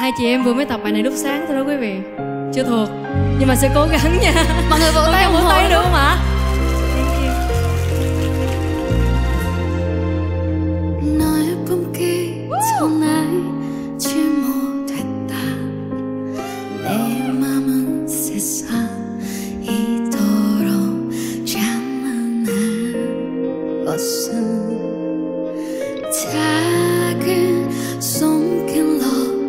hai chị em vừa mới tập bài này lúc sáng thôi đó quý vị. Chưa thuộc nhưng mà sẽ cố gắng nha. Mọi người vỗ tay ủng hộ tay được không ạ 작은 손길로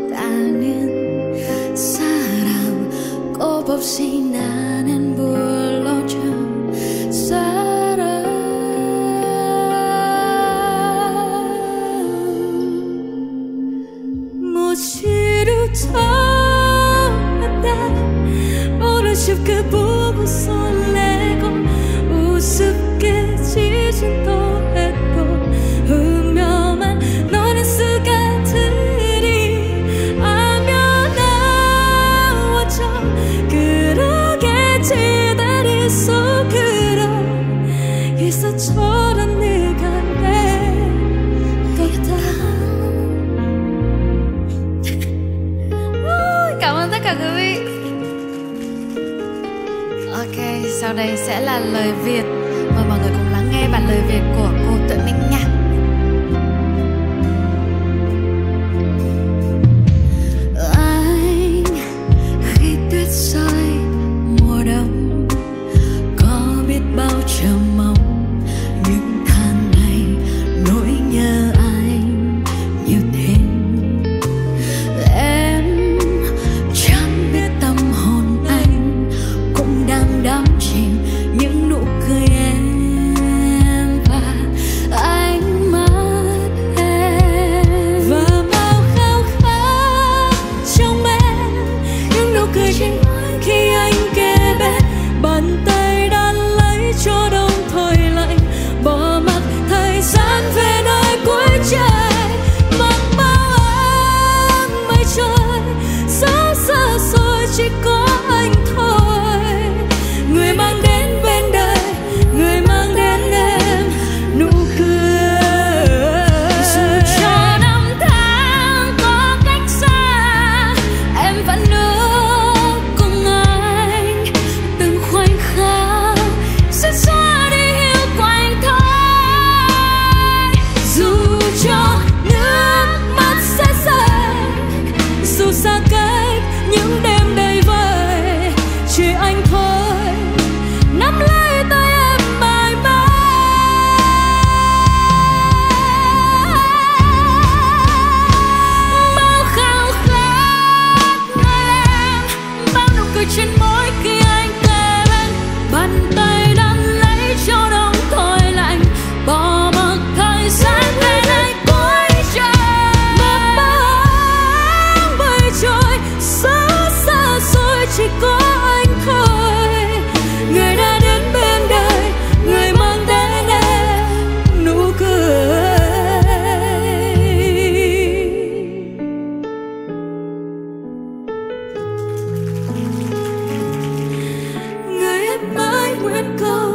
나는 사람 꼽 없이 나는 불러줘 사랑 모시루 쳐다. 모른 쉽게 보고 설레고 우습게 지진 도 知 ơn tất quý vị Ok, sau đây sẽ là lời Việt. Mời mọi người cùng lắng nghe bản lời Việt của cô Tuệ Minh. it goes.